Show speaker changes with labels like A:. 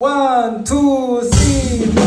A: One, two, three.